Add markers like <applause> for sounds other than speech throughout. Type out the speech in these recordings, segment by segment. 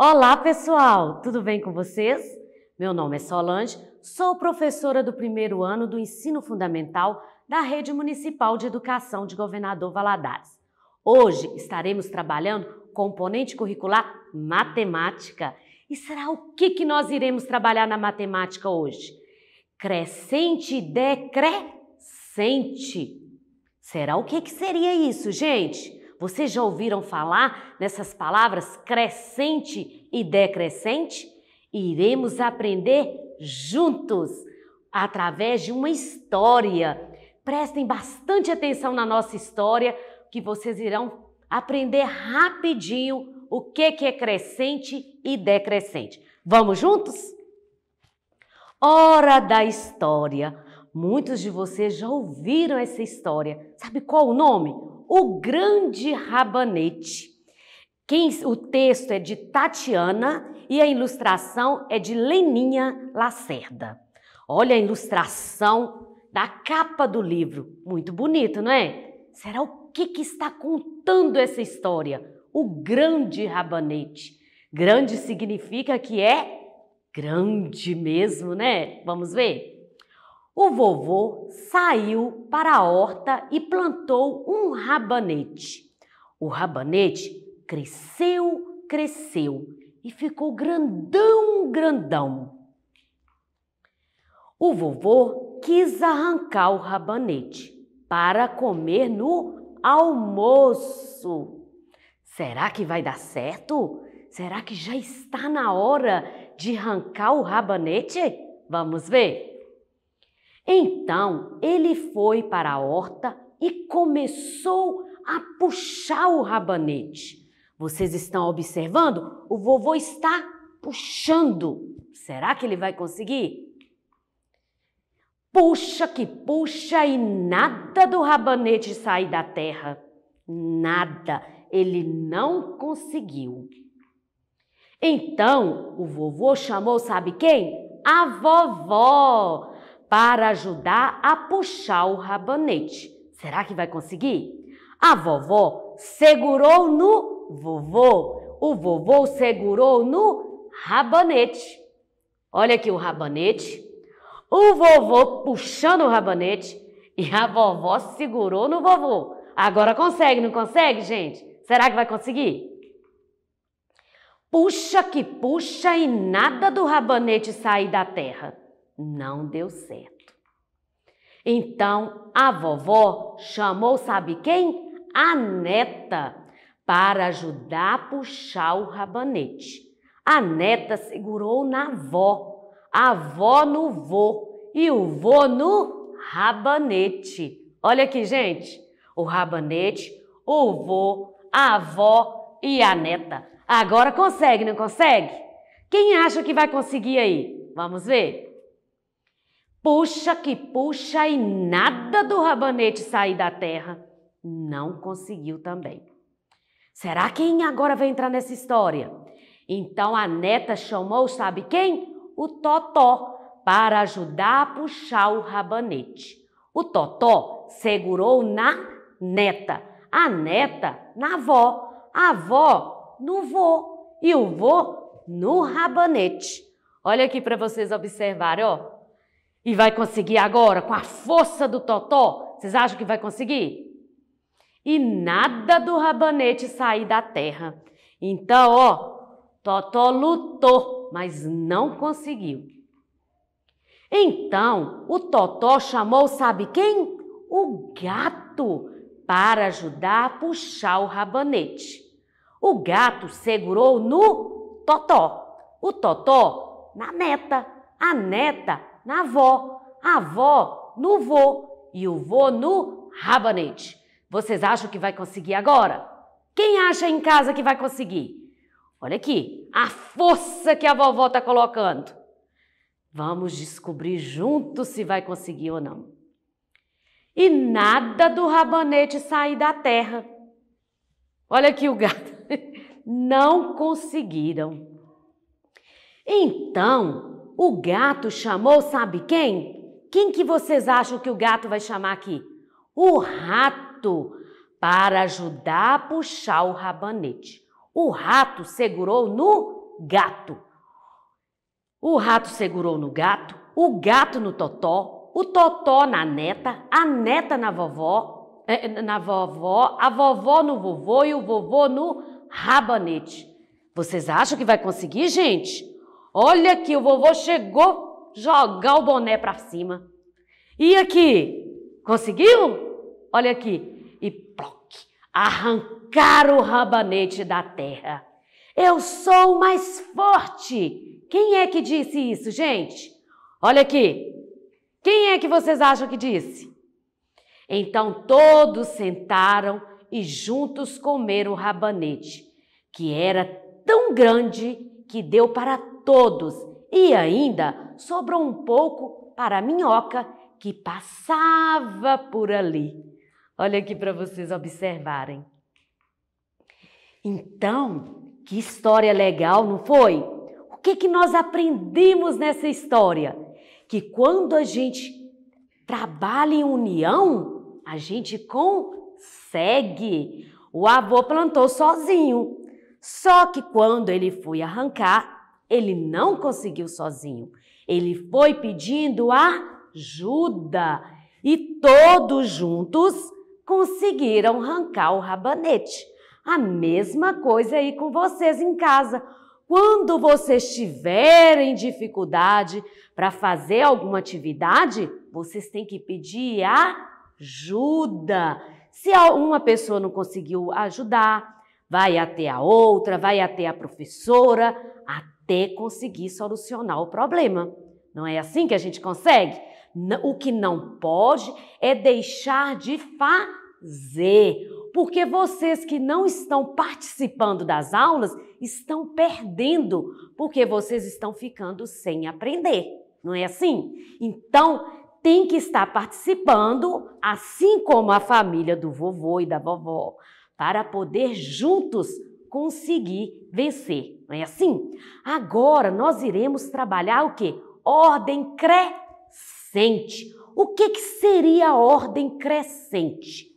Olá, pessoal! Tudo bem com vocês? Meu nome é Solange, sou professora do primeiro ano do Ensino Fundamental da Rede Municipal de Educação de Governador Valadares. Hoje estaremos trabalhando componente curricular matemática. E será o que, que nós iremos trabalhar na matemática hoje? Crescente e decrescente. Será o que, que seria isso, gente? Vocês já ouviram falar nessas palavras crescente e decrescente? Iremos aprender juntos através de uma história. Prestem bastante atenção na nossa história, que vocês irão aprender rapidinho o que, que é crescente e decrescente. Vamos juntos? Hora da história. Muitos de vocês já ouviram essa história. Sabe qual o nome? O Grande Rabanete. Quem, o texto é de Tatiana e a ilustração é de Leninha Lacerda. Olha a ilustração da capa do livro. Muito bonito, não é? Será o que, que está contando essa história? O grande rabanete. Grande significa que é grande mesmo, né? Vamos ver? O vovô saiu para a horta e plantou um rabanete. O rabanete cresceu, cresceu e ficou grandão, grandão. O vovô quis arrancar o rabanete para comer no almoço. Será que vai dar certo? Será que já está na hora de arrancar o rabanete? Vamos ver. Então ele foi para a horta e começou a puxar o rabanete. Vocês estão observando? O vovô está puxando. Será que ele vai conseguir? Puxa que puxa e nada do rabanete sair da terra. Nada. Ele não conseguiu. Então o vovô chamou, sabe quem? A vovó para ajudar a puxar o rabanete. Será que vai conseguir? A vovó segurou no vovô. O vovô segurou no rabanete. Olha aqui o rabanete. O vovô puxando o rabanete e a vovó segurou no vovô. Agora consegue, não consegue, gente? Será que vai conseguir? Puxa que puxa e nada do rabanete sair da terra não deu certo. Então a vovó chamou, sabe quem? A neta, para ajudar a puxar o rabanete. A neta segurou na avó, a avó no vô e o vô no rabanete. Olha aqui, gente, o rabanete, o vô, a avó e a neta. Agora consegue, não consegue? Quem acha que vai conseguir aí? Vamos ver? Puxa que puxa e nada do rabanete sair da terra. Não conseguiu também. Será quem agora vai entrar nessa história? Então a neta chamou, sabe quem? O Totó, para ajudar a puxar o rabanete. O Totó segurou na neta, a neta na avó, a avó no vô e o vô no rabanete. Olha aqui para vocês observarem, ó. E vai conseguir agora, com a força do totó? Vocês acham que vai conseguir? E nada do rabanete sair da terra. Então, ó, Totó lutou, mas não conseguiu. Então, o Totó chamou, sabe quem? O gato, para ajudar a puxar o rabanete. O gato segurou no Totó. O Totó na neta. A neta na avó, a avó no vô e o vô no rabanete. Vocês acham que vai conseguir agora? Quem acha em casa que vai conseguir? Olha aqui, a força que a vovó está colocando. Vamos descobrir juntos se vai conseguir ou não. E nada do rabanete sair da terra. Olha aqui o gato. <laughs> Não conseguiram. Então, o gato chamou, sabe quem? Quem que vocês acham que o gato vai chamar aqui? O rato, para ajudar a puxar o rabanete. O rato segurou no gato. O rato segurou no gato, o gato no totó, o totó na neta, a neta na vovó, eh, na vovó, a vovó no vovô e o vovô no rabanete. Vocês acham que vai conseguir, gente? Olha aqui, o vovô chegou jogar o boné para cima. E aqui, conseguiu? Olha aqui, e ploc, arrancar o rabanete da terra. Eu sou o mais forte. Quem é que disse isso, gente? Olha aqui. Quem é que vocês acham que disse? Então todos sentaram e juntos comeram o rabanete, que era tão grande que deu para todos e ainda sobrou um pouco para a minhoca que passava por ali. Olha aqui para vocês observarem. Então, que história legal, não foi? O que, que nós aprendemos nessa história? Que quando a gente trabalha em união, a gente consegue. O avô plantou sozinho. Só que quando ele foi arrancar, ele não conseguiu sozinho. Ele foi pedindo ajuda e todos juntos conseguiram arrancar o rabanete. A mesma coisa aí com vocês em casa. Quando vocês tiverem dificuldade para fazer alguma atividade, vocês têm que pedir ajuda. Se uma pessoa não conseguiu ajudar, vai até a outra, vai até a professora, até conseguir solucionar o problema. Não é assim que a gente consegue? O que não pode é deixar de fazer porque vocês que não estão participando das aulas estão perdendo, porque vocês estão ficando sem aprender. Não é assim? Então, tem que estar participando, assim como a família do vovô e da vovó, para poder juntos conseguir vencer. Não é assim? Agora nós iremos trabalhar o que? Ordem crescente. O que, que seria a ordem crescente?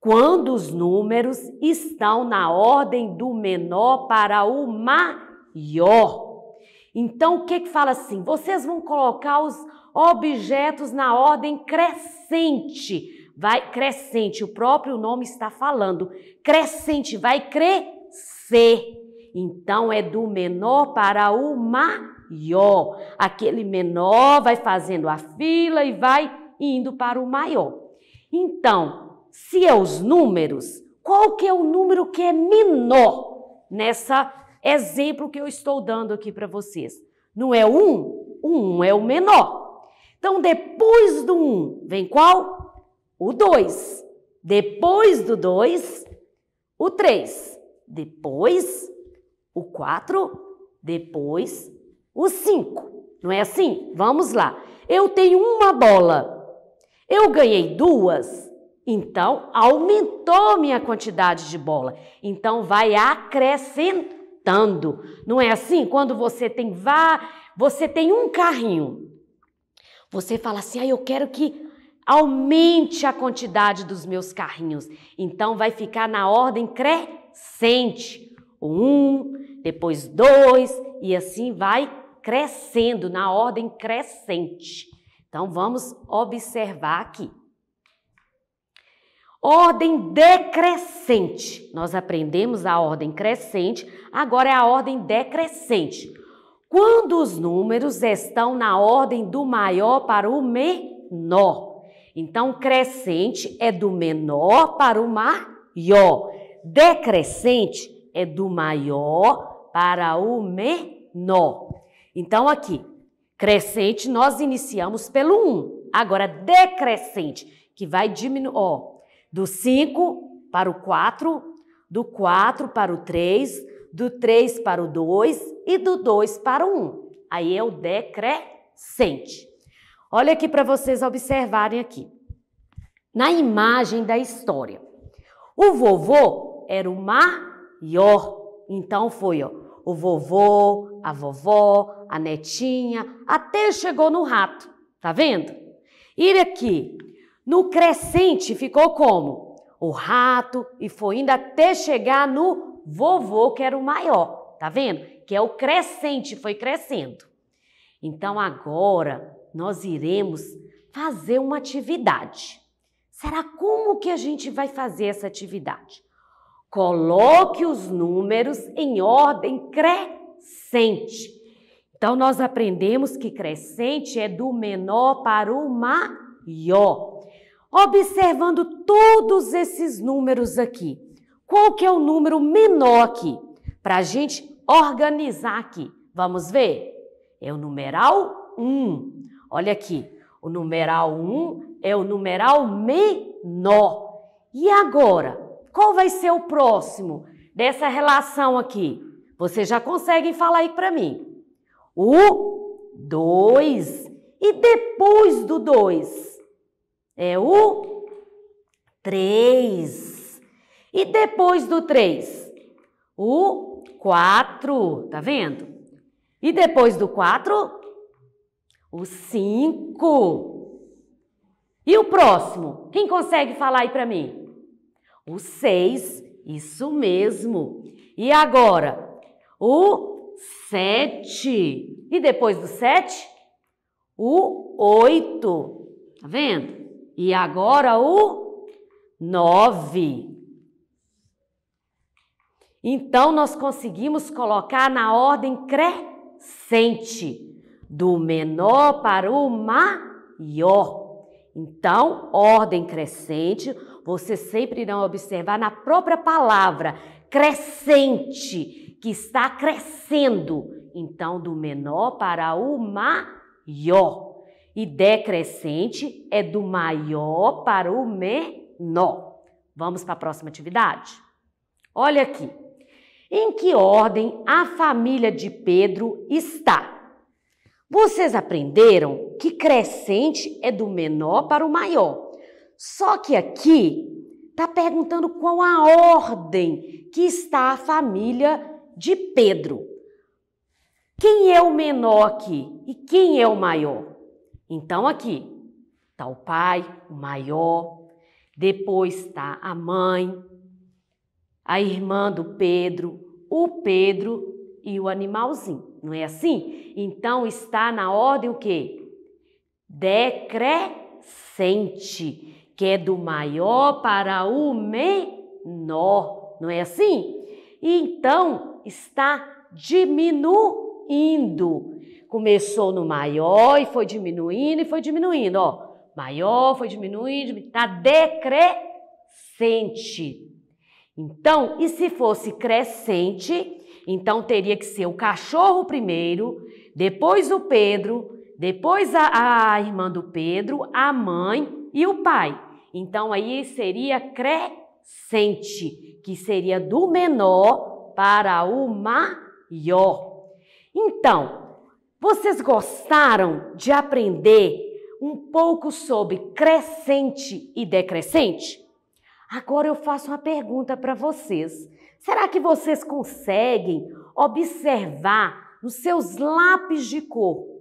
quando os números estão na ordem do menor para o maior. Então, o que que fala assim? Vocês vão colocar os objetos na ordem crescente. Vai crescente, o próprio nome está falando. Crescente, vai crescer. Então, é do menor para o maior. Aquele menor vai fazendo a fila e vai indo para o maior. Então, se é os números, qual que é o número que é menor nessa exemplo que eu estou dando aqui para vocês? Não é 1? O 1 é o menor. Então, depois do 1, vem qual? O 2. Depois do 2, o 3. Depois, o 4. Depois, o 5. Não é assim? Vamos lá. Eu tenho uma bola. Eu ganhei duas. Então, aumentou minha quantidade de bola. Então, vai acrescentando. Não é assim? Quando você tem vá, você tem um carrinho. Você fala assim: ah, eu quero que aumente a quantidade dos meus carrinhos. Então, vai ficar na ordem crescente. Um, depois dois, e assim vai crescendo, na ordem crescente. Então, vamos observar aqui. Ordem decrescente. Nós aprendemos a ordem crescente, agora é a ordem decrescente. Quando os números estão na ordem do maior para o menor. Então, crescente é do menor para o maior. Decrescente é do maior para o menor. Então, aqui, crescente nós iniciamos pelo 1. Agora, decrescente, que vai diminuir, ó, do 5 para o 4, do 4 para o 3, do 3 para o 2 e do 2 para o 1. Aí é o decrescente. Olha aqui para vocês observarem aqui. Na imagem da história, o vovô era o maior. Então foi ó, o vovô, a vovó, a netinha, até chegou no rato. Tá vendo? E aqui, no crescente ficou como? O rato e foi indo até chegar no vovô, que era o maior. Tá vendo? que é o crescente, foi crescendo. Então agora nós iremos fazer uma atividade. Será como que a gente vai fazer essa atividade? Coloque os números em ordem crescente. Então nós aprendemos que crescente é do menor para o maior. Observando todos esses números aqui, qual que é o número menor aqui? Para a gente organizar aqui. Vamos ver? É o numeral 1. Olha aqui, o numeral 1 é o numeral menor. E agora, qual vai ser o próximo dessa relação aqui? Vocês já conseguem falar aí para mim. O 2. E depois do 2? É o 3. E depois do 3? O 4. Tá vendo? E depois do 4? O 5. E o próximo? Quem consegue falar aí para mim? O 6. Isso mesmo. E agora? O 7. E depois do 7? O 8. Tá vendo? E agora o 9. Então, nós conseguimos colocar na ordem crescente do menor para o maior. Então, ordem crescente, você sempre irão observar na própria palavra crescente, que está crescendo. Então, do menor para o maior. E decrescente é do maior para o menor. Vamos para a próxima atividade? Olha aqui. Em que ordem a família de Pedro está? Vocês aprenderam que crescente é do menor para o maior. Só que aqui está perguntando qual a ordem que está a família de Pedro. Quem é o menor aqui e quem é o maior? Então aqui está o pai, o maior, depois está a mãe, a irmã do Pedro, o Pedro e o animalzinho. Não é assim? Então está na ordem o quê? Decrescente, que é do maior para o menor. Não é assim? Então está diminuindo. Começou no maior e foi diminuindo e foi diminuindo, ó. Maior foi diminuindo, está decrescente. Então, e se fosse crescente, então teria que ser o cachorro primeiro, depois o Pedro, depois a, a irmã do Pedro, a mãe e o pai. Então aí seria crescente, que seria do menor para o maior. Então, vocês gostaram de aprender um pouco sobre crescente e decrescente? Agora eu faço uma pergunta para vocês. Será que vocês conseguem observar nos seus lápis de cor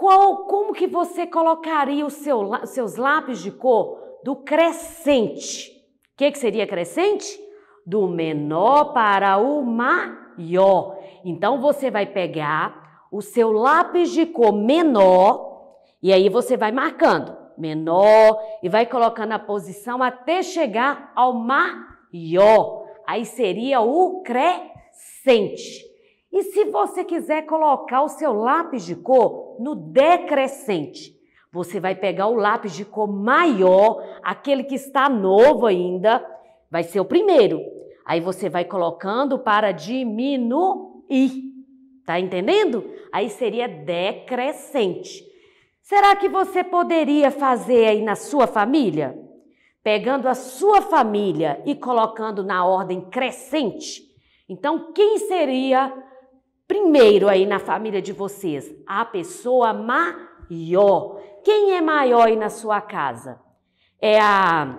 qual, como que você colocaria os seu, seus lápis de cor do crescente? O que, que seria crescente? Do menor para o maior. Então você vai pegar o seu lápis de cor menor e aí você vai marcando menor e vai colocando a posição até chegar ao maior. Aí seria o crescente. E se você quiser colocar o seu lápis de cor no decrescente, você vai pegar o lápis de cor maior, aquele que está novo ainda, vai ser o primeiro. Aí você vai colocando para diminuir. Tá entendendo? Aí seria decrescente. Será que você poderia fazer aí na sua família? pegando a sua família e colocando na ordem crescente. Então, quem seria primeiro aí na família de vocês? A pessoa maior. Quem é maior aí na sua casa? É a,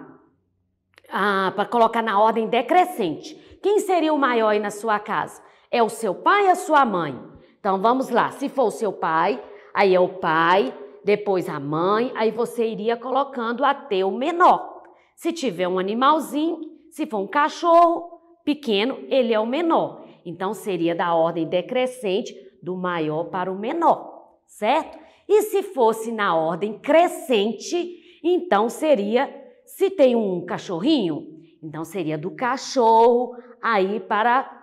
a para colocar na ordem decrescente. Quem seria o maior aí na sua casa? É o seu pai ou a sua mãe? Então vamos lá. Se for o seu pai, aí é o pai, depois a mãe, aí você iria colocando até o menor. Se tiver um animalzinho, se for um cachorro pequeno, ele é o menor. Então seria da ordem decrescente, do maior para o menor, certo? E se fosse na ordem crescente, então seria, se tem um cachorrinho, então seria do cachorro aí para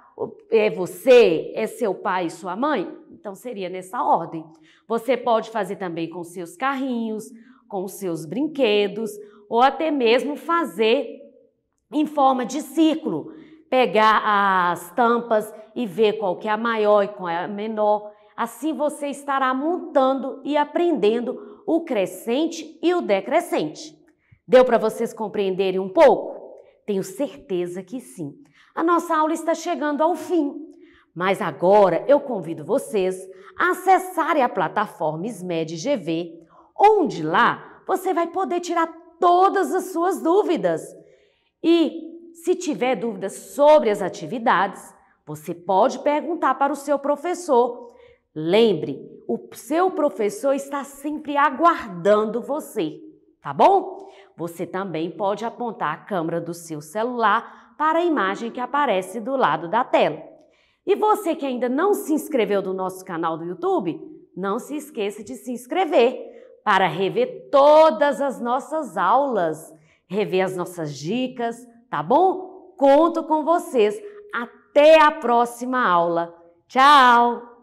é você, é seu pai e sua mãe? Então seria nessa ordem. Você pode fazer também com seus carrinhos, com seus brinquedos, ou até mesmo fazer em forma de círculo. Pegar as tampas e ver qual que é a maior e qual é a menor. Assim você estará montando e aprendendo o crescente e o decrescente. Deu para vocês compreenderem um pouco? Tenho certeza que sim. A nossa aula está chegando ao fim, mas agora eu convido vocês a acessarem a plataforma SMED GV, onde lá você vai poder tirar todas as suas dúvidas. E se tiver dúvidas sobre as atividades, você pode perguntar para o seu professor. Lembre, o seu professor está sempre aguardando você, tá bom? Você também pode apontar a câmera do seu celular para a imagem que aparece do lado da tela. E você que ainda não se inscreveu no nosso canal do YouTube, não se esqueça de se inscrever para rever todas as nossas aulas, rever as nossas dicas, tá bom? Conto com vocês. Até a próxima aula. Tchau!